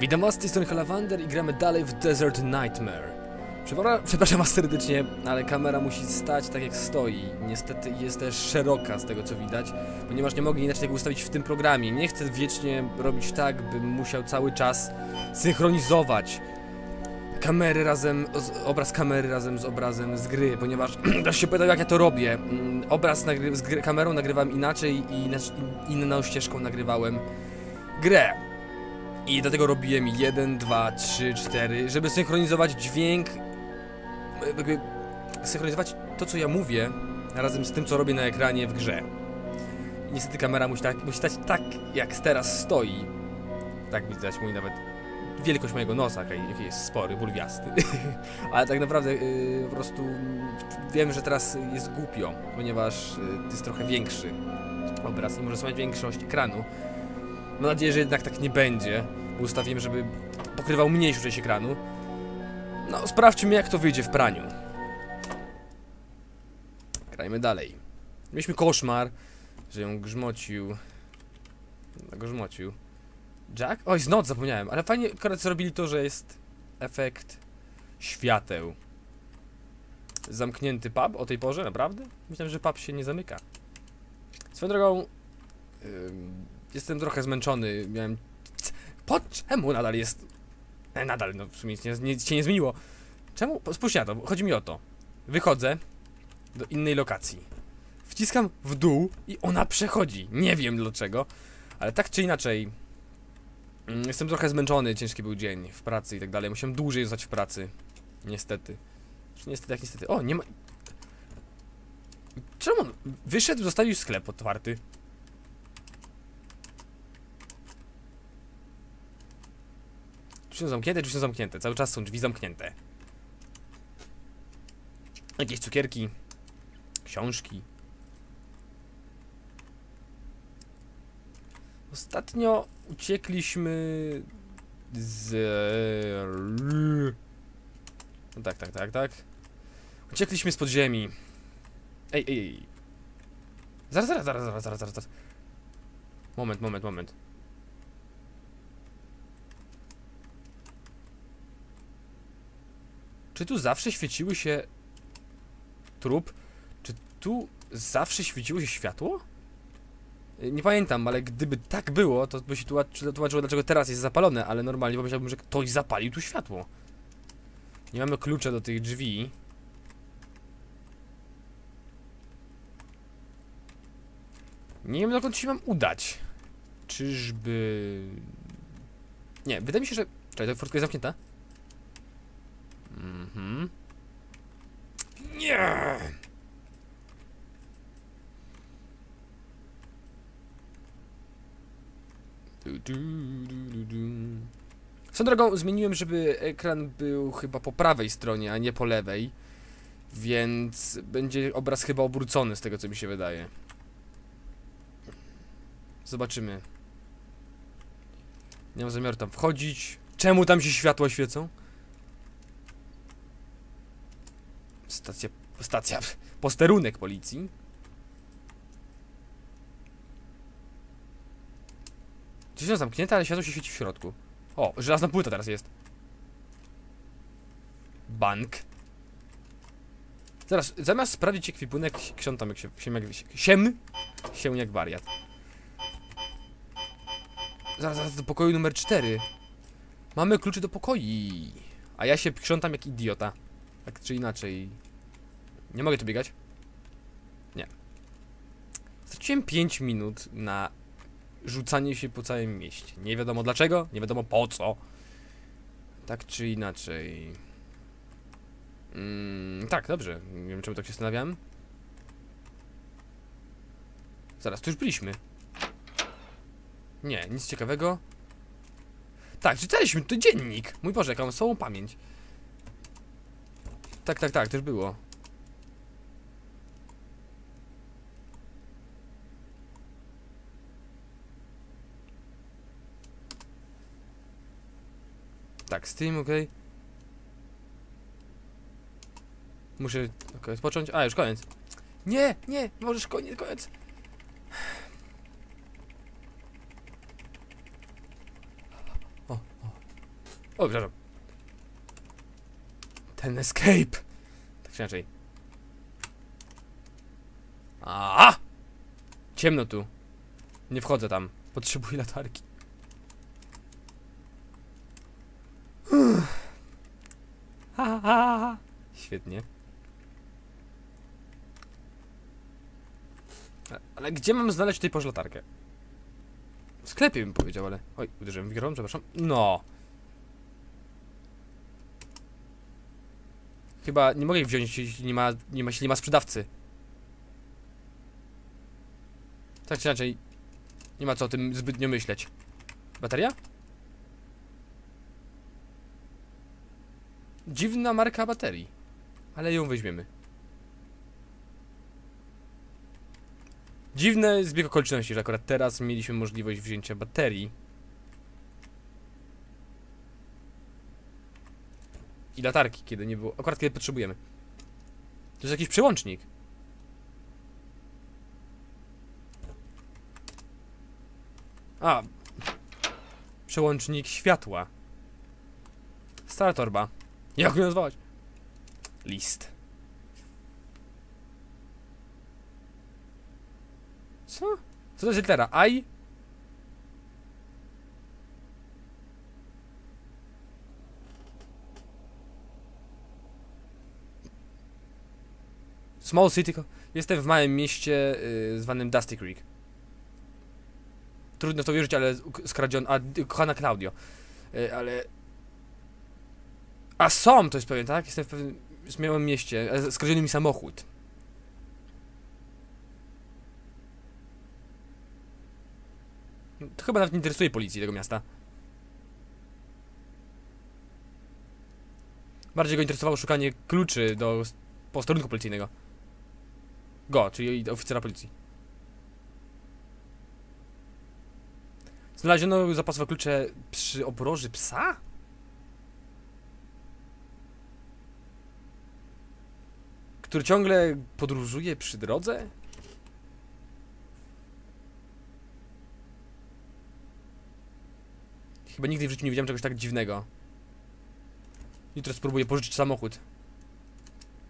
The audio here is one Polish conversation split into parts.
Witam was, z tej strony Halawander i gramy dalej w Desert Nightmare. Przepra- Przepraszam was serdecznie, ale kamera musi stać tak jak stoi. Niestety jest też szeroka z tego co widać, ponieważ nie mogę inaczej tego ustawić w tym programie. Nie chcę wiecznie robić tak, bym musiał cały czas synchronizować kamery razem, obraz kamery razem z obrazem z gry, ponieważ ktoś się pytał jak ja to robię. Mm, Obraz nagry- z kamerą nagrywam inaczej i inną ścieżką nagrywałem grę. I dlatego robiłem 1, 2, 3, 4, żeby synchronizować dźwięk, jakby synchronizować to, co ja mówię, razem z tym, co robię na ekranie w grze. Niestety kamera musi, tak, musi stać tak, jak teraz stoi. Tak widać mój nawet wielkość mojego nosa, jaki jest spory, bulwiasty. Ale tak naprawdę yy, po prostu wiem, że teraz jest głupio, ponieważ yy, jest trochę większy obraz i może słuchać większość ekranu. Mam nadzieję, że jednak tak nie będzie, ustawiłem, żeby pokrywał mniejszą część ekranu. No, sprawdźmy jak to wyjdzie w praniu. Grajmy dalej. Mieliśmy koszmar, że ją grzmocił. No, grzmocił. Jack? Oj, z noc zapomniałem, ale fajnie akurat zrobili to, że jest efekt świateł. Zamknięty pub o tej porze, naprawdę? Myślałem, że pub się nie zamyka. Swoją drogą, ym, jestem trochę zmęczony, miałem... Po czemu nadal jest... E, nadal, no w sumie nic, nie, nic się nie zmieniło. Czemu? Spójrz na to, chodzi mi o to. Wychodzę do innej lokacji. Wciskam w dół i ona przechodzi. Nie wiem dlaczego, ale tak czy inaczej... mm, Jestem trochę zmęczony, ciężki był dzień w pracy i tak dalej. Musiałem dłużej zostać w pracy. Niestety. Czy niestety, jak niestety. O, nie ma... Czemu on wyszedł, zostawił sklep otwarty? Drzwi są zamknięte, drzwi są zamknięte. Cały czas są drzwi zamknięte. Jakieś cukierki. Książki. Ostatnio uciekliśmy z... No tak, tak, tak, tak. Uciekliśmy z podziemi. Ej, ej, ej. Zaraz, zaraz, zaraz, zaraz, zaraz, zaraz. Moment, moment, moment. Czy tu zawsze świeciły się trup? Czy tu zawsze świeciło się światło? Y, Nie pamiętam, ale gdyby tak było, to by się tłumaczy- tłumaczyło, dlaczego teraz jest zapalone, ale normalnie pomyślałbym, że ktoś zapalił tu światło. Nie mamy klucza do tych drzwi. Nie wiem, dokąd się mam udać. Czyżby... Nie, wydaje mi się, że... Czekaj, to furtka jest zamknięta? Mhm. Nie! Du, du, du, drogą zmieniłem, żeby ekran był chyba po prawej stronie, a nie po lewej. Więc będzie obraz chyba obrócony z tego co mi się wydaje. Zobaczymy. Nie mam zamiaru tam wchodzić. Czemu tam się światła świecą? Stacja, stacja, posterunek policji. Drzwi są zamknięte, ale światło się świeci w środku. O, żelazna płyta teraz jest. Bank. Zaraz, zamiast sprawdzić ekwipunek, ksiądz tam jak się, się, jak, siem, się jak wariat. Zaraz, zaraz do pokoju numer 4. Mamy klucze do pokoi. A ja się krzątam jak idiota. Tak czy inaczej. Nie mogę tu biegać? Nie. Straciłem 5 minut na rzucanie się po całym mieście. Nie wiadomo dlaczego, nie wiadomo po co. Tak czy inaczej. Mm, tak, dobrze. Nie wiem czemu tak się zastanawiałem. Zaraz, tu już byliśmy. Nie, nic ciekawego. Tak, czytaliśmy, to dziennik. Mój Boże, jaką słabą pamięć. Tak, tak, tak, też było. Tak, tym, okej. Muszę okay, odpocząć. A, już koniec. Nie, nie, możesz koniec, koniec. O, o. O, przepraszam. Ten escape. Tak czy inaczej. A! Ciemno tu. Nie wchodzę tam. Potrzebuję latarki. Uff. Ha, ha, ha, ha. Świetnie. Ale gdzie mam znaleźć tutaj poż latarkę? W sklepie bym powiedział, ale... Oj, uderzyłem w mikrofon, przepraszam. No. Chyba nie mogę ich wziąć, jeśli nie ma, nie ma, jeśli nie ma sprzedawcy. Tak czy inaczej, nie ma co o tym zbytnio myśleć. Bateria? Dziwna marka baterii. Ale ją weźmiemy. Dziwne zbieg okoliczności, że akurat teraz mieliśmy możliwość wzięcia baterii. I latarki, kiedy nie było. Akurat kiedy potrzebujemy. To jest jakiś przełącznik. A. Przełącznik światła. Stara torba. Jak ją nazwać? List. Co? Co to jest litera? I? Small city. Jestem w małym mieście y, zwanym Dusty Creek. Trudno w to wierzyć, ale skradzion. A, kochana Claudio. Y, ale. A som to jest pewien, tak? Jestem w pewnym w małym mieście. e, Skradziony mi samochód. To chyba nawet nie interesuje policji tego miasta. Bardziej go interesowało szukanie kluczy do posterunku policyjnego. Go, czyli oficera policji. Znaleziono zapasowe klucze przy obroży psa? Który ciągle podróżuje przy drodze? Chyba nigdy w życiu nie widziałem czegoś tak dziwnego. Jutro spróbuję pożyczyć samochód.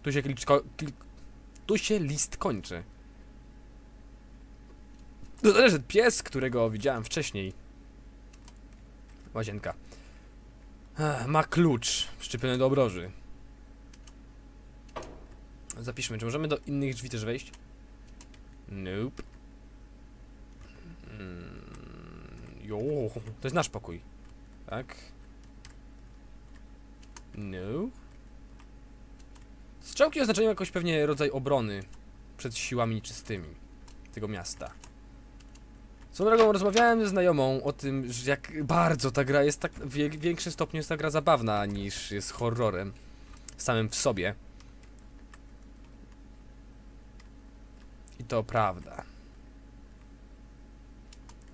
Tu się. Kil... Tu się list kończy. To zależy pies, którego widziałem wcześniej. Łazienka. Ma klucz przyczepiony do obroży. Zapiszmy, czy możemy do innych drzwi też wejść? Nope. Mm, jo, to jest nasz pokój. Tak? No. Strzałki oznaczają jakoś pewnie rodzaj obrony przed siłami nieczystymi tego miasta. Swoją drogą rozmawiałem ze znajomą o tym, że jak bardzo ta gra jest tak, w większym stopniu jest ta gra zabawna niż jest horrorem samym w sobie. I to prawda.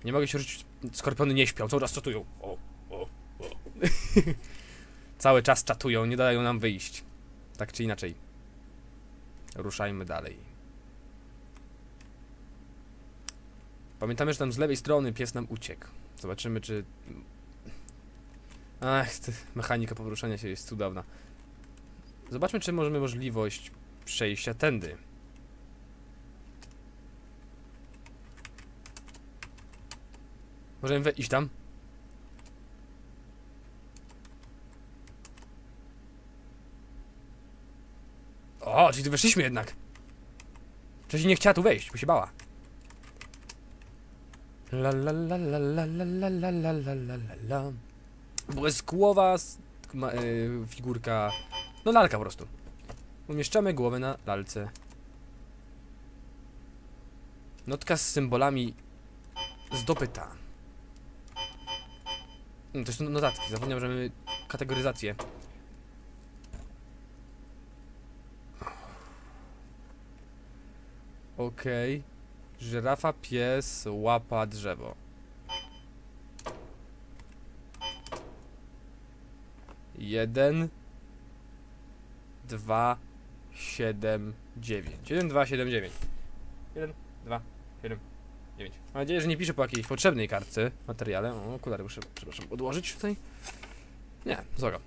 Nie mogę się ruszyć, skorpiony nie śpią, cały czas czatują. O, o, o. Cały czas czatują, nie dają nam wyjść. Tak czy inaczej. Ruszajmy dalej. Pamiętamy, że tam z lewej strony pies nam uciekł. Zobaczymy, czy... Ach, mechanika poruszania się jest cudowna. Zobaczmy, czy możemy możliwość przejścia tędy. Możemy we- iść tam? O, czyli tu weszliśmy jednak. Wcześniej nie chciała tu wejść, bo się bała. La la la la la la la la la la la la ma, e, figurka, no lalka po prostu. Umieszczamy głowę na lalce. Notka z symbolami zdobyta. Mm, To są notatki, zapomniałem, że mamy kategoryzację. Okej. Żyrafa, pies, łapa, drzewo. Jeden, dwa, siedem, dziewięć. Jeden, dwa, siedem, dziewięć. Jeden, dwa, siedem, dziewięć. Mam nadzieję, że nie piszę po jakiejś potrzebnej kartce, materiale. O, okulary muszę, przepraszam, odłożyć tutaj. Nie, zoro.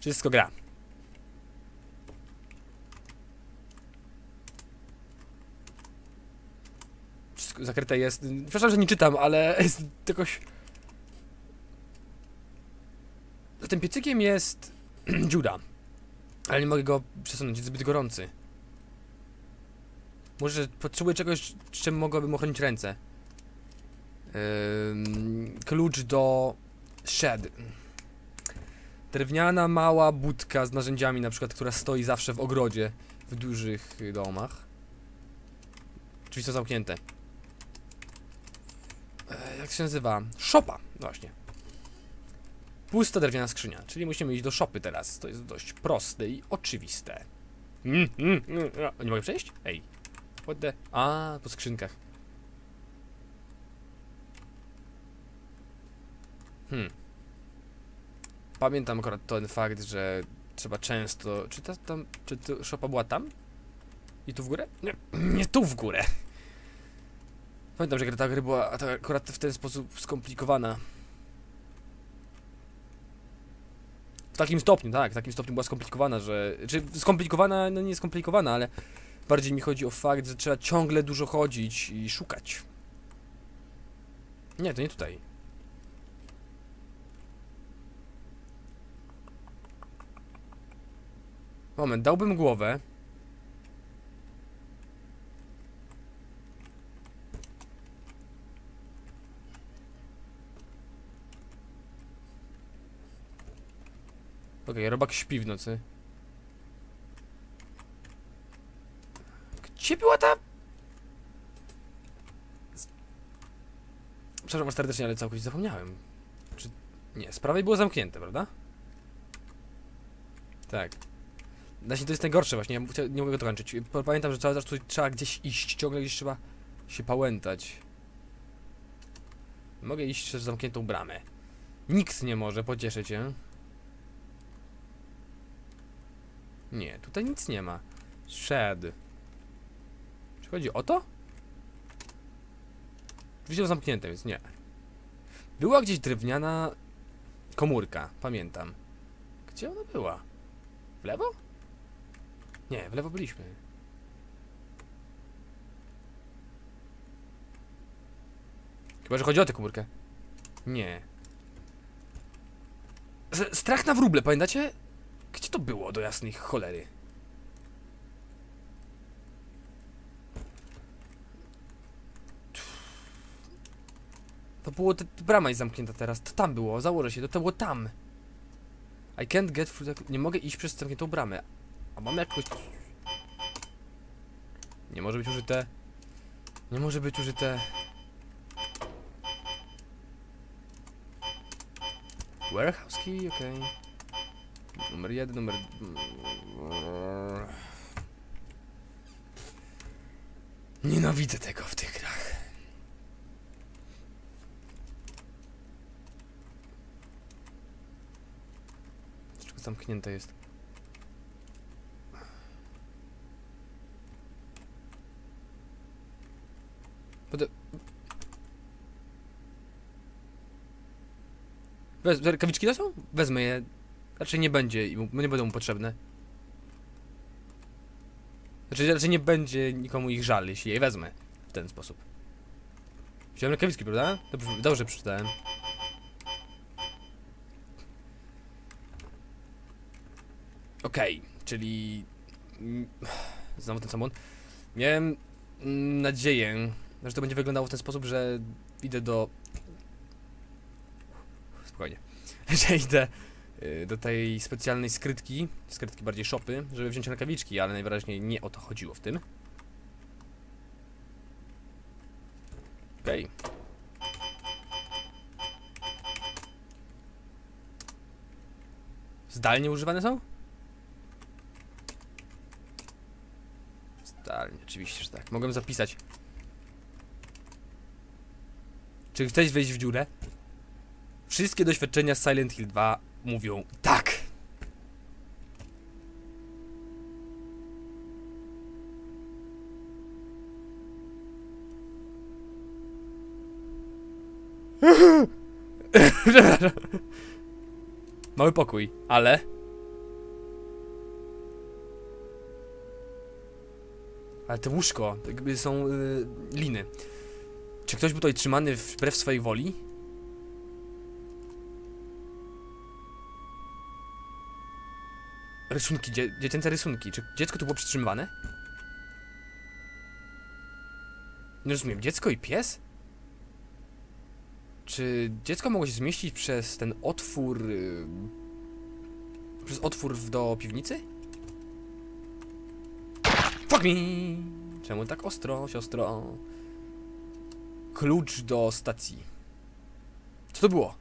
Wszystko gra. Wszystko zakryte jest. Przepraszam, że nie czytam, ale jest jakoś. Za tym piecykiem jest dziura. Ale nie mogę go przesunąć, jest zbyt gorący. Może potrzebuję czegoś, czym mogłabym ochronić ręce. Ym, klucz do shed. Drewniana, mała budka z narzędziami, na przykład, która stoi zawsze w ogrodzie w dużych domach. Drzwi są zamknięte. E, jak się nazywa? Szopa, właśnie. Pusta drewniana skrzynia, czyli musimy iść do szopy teraz. To jest dość proste i oczywiste. Mm, mm, mm. a, Nie mogę przejść? Ej. What the... A, po skrzynkach. Hmm. Pamiętam akurat ten fakt, że trzeba często... Czy ta, tam... Czy to szopa była tam? I tu w górę? Nie, nie tu w górę. Pamiętam, że ta gry była ta akurat w ten sposób skomplikowana. W takim stopniu, tak, w takim stopniu była skomplikowana, że... Czy skomplikowana, no nie skomplikowana, ale bardziej mi chodzi o fakt, że trzeba ciągle dużo chodzić i szukać. Nie, to nie tutaj. Moment, dałbym głowę. Okej, robak śpi w nocy. Gdzie była ta... Przepraszam serdecznie, ale całkowicie zapomniałem. Czy... Nie, z prawej było zamknięte, prawda? Tak. Właśnie to jest najgorsze właśnie, ja nie mogę to kończyć. Pa- Pamiętam, że cały czas trzeba gdzieś iść, ciągle gdzieś trzeba się pałętać. Mogę iść przez zamkniętą bramę. Nikt nie może, pocieszę cię. Nie, tutaj nic nie ma. Shed. Chodzi o to? Są zamknięte, więc nie. Była gdzieś drewniana komórka, pamiętam. Gdzie ona była? W lewo? Nie, w lewo byliśmy. Chyba, że chodzi o tę komórkę. Nie. Strach na wróble, pamiętacie? Gdzie to było do jasnej cholery? To było, te, brama jest zamknięta teraz, to tam było, założę się, to, to było tam. I can't get through the... Nie mogę iść przez zamkniętą bramę. A mam jakoś... Nie może być użyte. Nie może być użyte. Warehouse key, okej. Numer jeden, numer... Nienawidzę tego w tych grach. Dlaczego zamknięte jest? Będę... Wez, rękawiczki to są? Wezmę je. Raczej nie będzie, nie będą mu potrzebne. Znaczy, raczej nie będzie nikomu ich żal, jeśli je wezmę w ten sposób. Wziąłem rękawiczki, prawda? Dobrze, dobrze przeczytałem. Okej, czyli... mm, Znowu ten samolot. Miałem mm, nadzieję, że to będzie wyglądało w ten sposób, że idę do... Spokojnie. Że idę y, do tej specjalnej skrytki, skrytki bardziej szopy, żeby wziąć rękawiczki, ale najwyraźniej nie o to chodziło w tym. Okej. Zdalnie używane są? Zdalnie, oczywiście, że tak. Mogłem zapisać. Czy chcesz wejść w dziurę? Wszystkie doświadczenia z Silent Hill 2 mówią tak. Mały pokój, ale... Ale te łóżko, jakby są y, liny. Czy ktoś był tutaj trzymany wbrew swojej woli? Rysunki, dzie dziecięce rysunki. Czy dziecko tu było przytrzymywane? Nie rozumiem, dziecko i pies? Czy dziecko mogło się zmieścić przez ten otwór... y, przez otwór do piwnicy? Fuck me! Czemu tak ostro, siostro? Klucz do stacji. Co to było?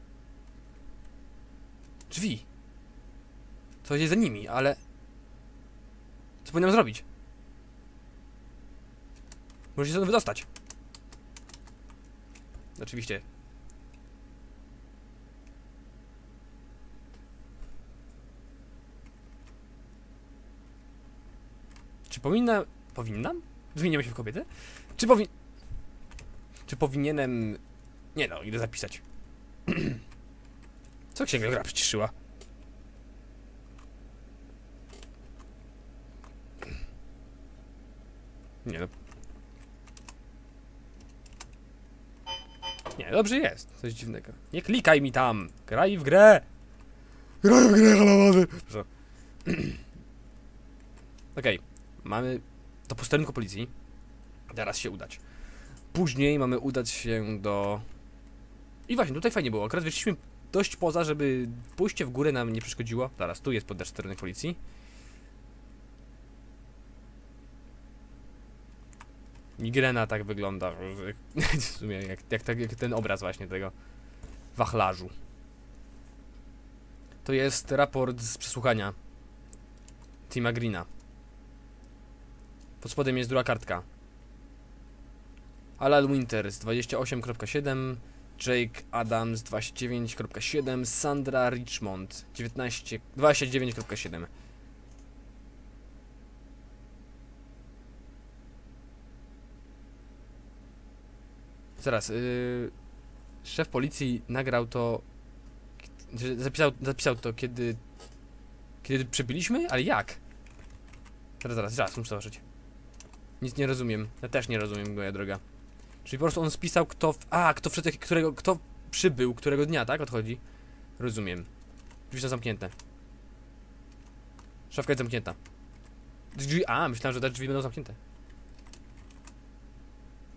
Drzwi. Coś jest za nimi, ale... Co powinienem zrobić? Muszę się stąd wydostać. Oczywiście. Czy powinna... Powinnam? Zmieniamy się w kobietę? Czy powin... Czy powinienem... Nie no, idę zapisać. Co księga gra przyciszyła? Nie no. Nie, dobrze jest. Coś dziwnego. Nie klikaj mi tam. Graj w grę. Graj w grę, halawany. Proszę. Okej. Mamy do posterunku policji. Teraz się udać. Później mamy udać się do... I właśnie, tutaj fajnie było. Akurat wyszliśmy dość poza, żeby pójście w górę nam nie przeszkodziło. Zaraz, tu jest posterunek policji. Migrena tak wygląda. W sumie jak, jak, tak- jak ten obraz właśnie tego wachlarzu. To jest raport z przesłuchania Tima Greena. Pod spodem jest druga kartka. Alan Winters 28.7 Jake Adams 29.7 Sandra Richmond 19 29.7 Zaraz, yy, szef policji nagrał to zapisał, zapisał to kiedy kiedy przybyliśmy? Ale jak? Zaraz, zaraz, zaraz, muszę zobaczyć. Nic nie rozumiem. Ja też nie rozumiem, moja droga. Czyli po prostu on spisał, kto. W... A, kto wszedł, którego. Kto przybył, którego dnia, tak? Odchodzi. Rozumiem. Drzwi są zamknięte. Szafka jest zamknięta. Drzwi. A, myślałem, że te drzwi będą zamknięte.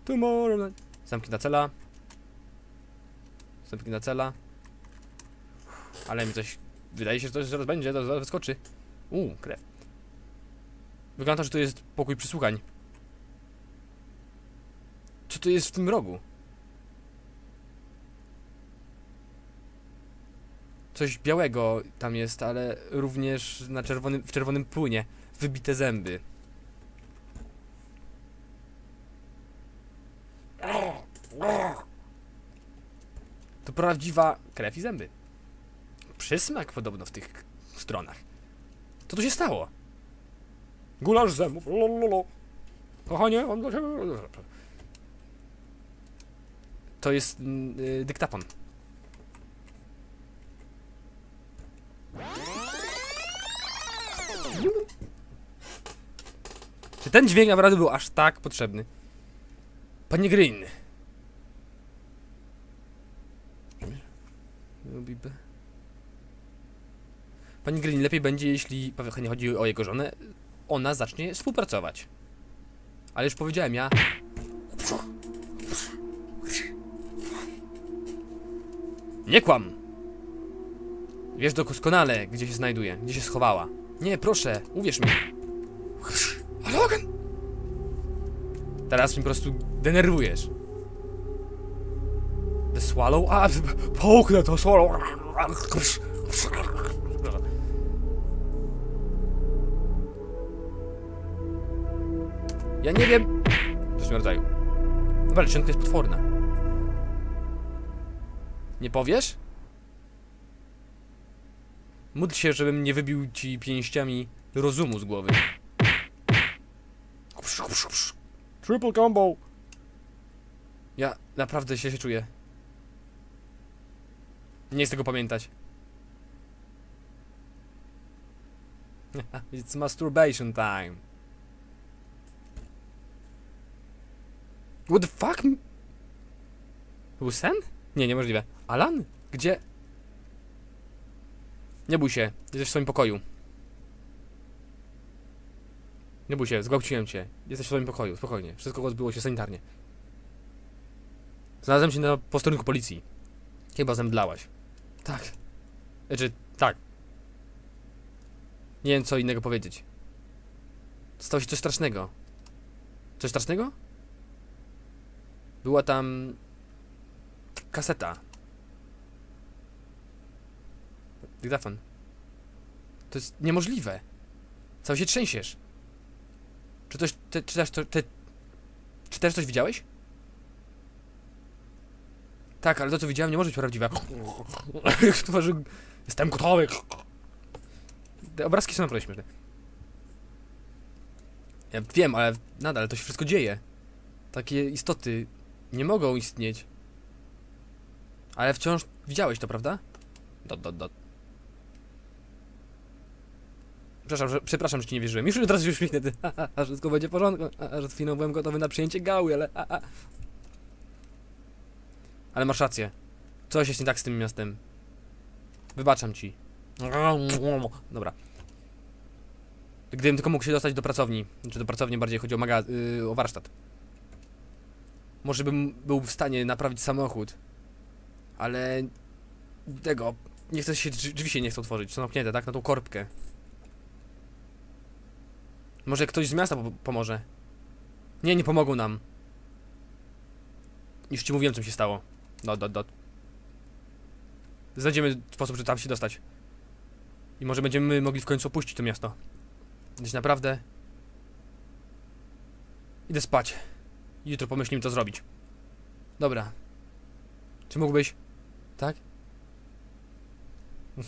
Tomorrow. Zamknięta cela. Zamknięta cela. Ale mi coś. Wydaje się, że to zaraz będzie, to zaraz wyskoczy. Uuu, krew. Wygląda, że to jest pokój przysłuchań. Co to jest w tym rogu? Coś białego tam jest, ale również na czerwonym, w czerwonym płynie. Wybite zęby. To prawdziwa krew i zęby. Przysmak podobno w tych stronach. Co tu się stało? Gulasz zębów. Lololo. Kochanie, mam ciebie... To jest mm, y, dyktafon. Czy ten dźwięk naprawdę był aż tak potrzebny? Panie Green. Pani Green, lepiej będzie, jeśli pewnie chodzi o jego żonę, ona zacznie współpracować. Ale już powiedziałem, ja... Nie kłam! Wiesz doskonale, gdzie się znajduje, gdzie się schowała. Nie, proszę, uwierz mi. Ale Logan! Teraz mnie po prostu denerwujesz. The Swallow? A, połknę to Swallow! Ja nie wiem... Coś w rodzaju. Dobra, leczonka jest potworna. Nie powiesz? Módl się, żebym nie wybił ci pięściami rozumu z głowy. Triple combo! Ja naprawdę się, się czuję. Nie chcę tego pamiętać. It's masturbation time. What the fuck? Był sen? Nie, niemożliwe. Alan? Gdzie? Nie bój się, jesteś w swoim pokoju. Nie bój się, zgwałciłem cię. Jesteś w swoim pokoju, spokojnie. Wszystko odbyło się sanitarnie. Znalazłem się na posterunku policji. Chyba zemdlałaś. Tak. Znaczy, tak. Nie wiem, co innego powiedzieć. Stało się coś strasznego. Coś strasznego? Była tam... kaseta. Dyktafon. To jest niemożliwe. Cały się trzęsiesz. Czy coś... Te, czy, też, to, te, czy też coś widziałeś? Tak, ale to co widziałem nie może być prawdziwe. Jestem gotowy. Te obrazki są naprawdę śmieszne. Ja wiem, ale nadal to się wszystko dzieje. Takie istoty nie mogą istnieć. Ale wciąż widziałeś to, prawda? Dot, dot, dot. Przepraszam, że, przepraszam, że ci nie wierzyłem. Już teraz się uśmiechnę, ty. Ha, ha, ha, wszystko będzie w porządku. A, a, że chwilą byłem gotowy na przyjęcie gały, ale... A, a. Ale masz rację. Coś jest nie tak z tym miastem. Wybaczam ci. Dobra. Gdybym tylko mógł się dostać do pracowni, czy do pracowni bardziej chodzi o, maga- yy, o warsztat. Może bym był w stanie naprawić samochód, ale tego, nie chce się, drzwi się nie chcą otworzyć, są zamknięte, tak, na tą korbkę. Może ktoś z miasta po pomoże. Nie, nie pomogą nam. Już ci mówiłem, co mi się stało. Dot, dot, dot. Znajdziemy sposób, żeby tam się dostać. I może będziemy mogli w końcu opuścić to miasto. Gdyż naprawdę... Idę spać. Jutro pomyślimy, co zrobić. Dobra. Czy mógłbyś? Tak?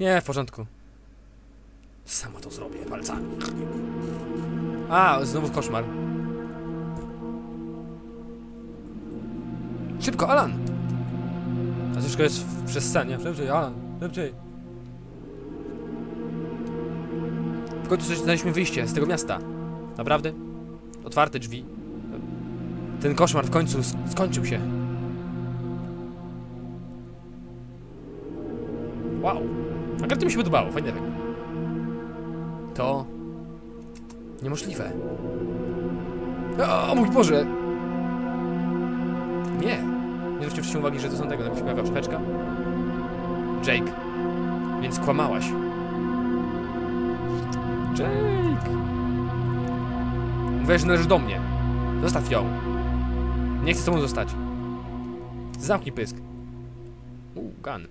Nie, w porządku. Samo to zrobię palcami. A, znowu koszmar. Szybko, Alan! A wszystko jest w przestrzeni. Szybciej, Alan, szybciej. W końcu znaleźliśmy wyjście z tego miasta. Naprawdę? Otwarte drzwi. Ten koszmar w końcu sk- skończył się. Wow. Akurat to mi się podobało, fajny efekt. To... Niemożliwe. O, mój Boże! Nie. Nie zwróćcie wcześniej uwagi, że to są tego, tak się pojawia szpeczka. Jake. Więc kłamałaś. Jake! Mówisz, że należysz do mnie. Zostaw ją. Nie chcę z tobą zostać. Zamknij pysk. Uuu, gun.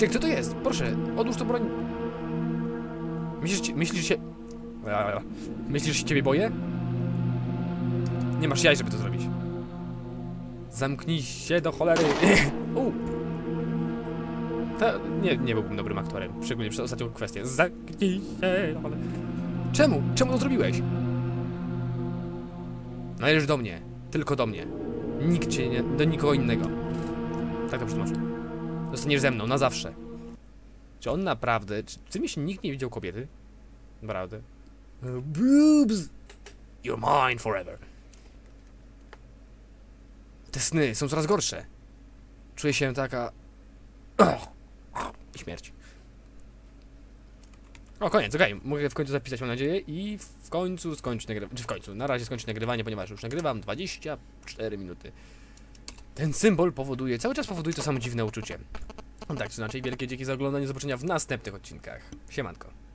Jake, co to jest? Proszę, odłóż to broń. Myślisz, myślisz, się... Myślisz, że się ciebie boję? Nie masz jaj, żeby to zrobić. Zamknij się do cholery. U. To nie, nie byłbym dobrym aktorem, szczególnie przez ostatnią kwestię. Zamknij się do cholery. Czemu? Czemu to zrobiłeś? Należysz do mnie. Tylko do mnie. Nikt cię nie... do nikogo innego. Tak to przetłumaczę. Zostaniesz ze mną, na zawsze. Czy on naprawdę... Czy w tym się nikt nie widział kobiety? Naprawdę. Boobs! You're mine forever. Te sny są coraz gorsze. Czuję się taka... Śmierć. O, koniec, okej. Mogę w końcu zapisać, mam nadzieję, i w końcu skończyć nagrywanie. Czy w końcu? Na razie skończyć nagrywanie, ponieważ już nagrywam 24 minuty. Ten symbol powoduje, cały czas powoduje to samo dziwne uczucie. Tak czy inaczej, wielkie dzięki za oglądanie, zobaczenia w następnych odcinkach. Siemanko.